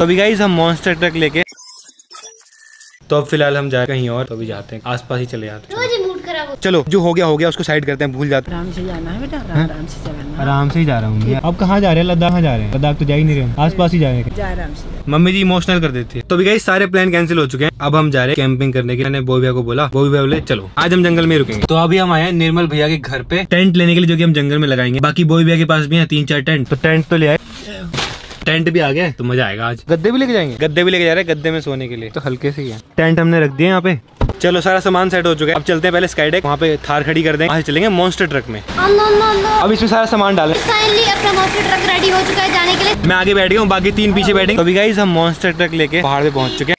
तो अभी गाइज़ हम मॉन्स्टर ट्रक लेके तो अब फ़िलहाल हम जा कहीं और तो अभी जाते हैं। आसपास ही चले जाते हैं। मूड खराब चलो जो हो गया हो गया उसको साइड करते हैं भूल जाते आराम से जाना है बेटा हाँ? आराम से चलाना हैं। आराम से ही जा रहा हूँ अब कहाँ जा रहे हैं? लद्दाख कहाँ जा रहे हैं? लद्दाख तो जा ही नहीं रहे। आस पास ही जा रहे हैं। आराम से। मम्मी जी इमोशनल कर देती है। तो अभी गाइस सारे प्लान कैंसिल हो चुके हैं। अब हम जा रहे हैं कैंपिंग करने के लिए। मैंने बोई भैया को बोला बोई भैया बोले चलो आज हम जंगल में रुकेंगे। तो अभी हम आए हैं निर्मल भैया के घर पे। टेंट लेने के लिए जो की हम जंगल में लगाएँगे। बाकी बोई भैया के पास भी है तीन चार टेंट। तो टेंट तो ले आए। टेंट भी आ गया तो मज़ा आएगा आज। गद्दे भी लेके जाएँगे? गद्दे भी लेके जा रहे हैं गद्दे में सोने के लिए। तो हल्के से ही है। टेंट हमने रख दिया यहाँ पे। चलो सारा सामान सेट हो चुका है। अब चलते हैं पहले स्काई डेक वहाँ पे थार खड़ी कर देंगे। आज चलेंगे मॉन्स्टर ट्रक में। No no no. अब इसमें सारा सामान डालें। फाइनली अपना मॉन्स्टर ट्रक रेडी हो चुका है जाने के लिए। मैं आगे बैठ गया हूँ बाकी तीन पीछे बैठे तो अभी गाइस हम मॉन्स्टर ट्रक लेके पहाड़ पे पहुँच चुके हैं।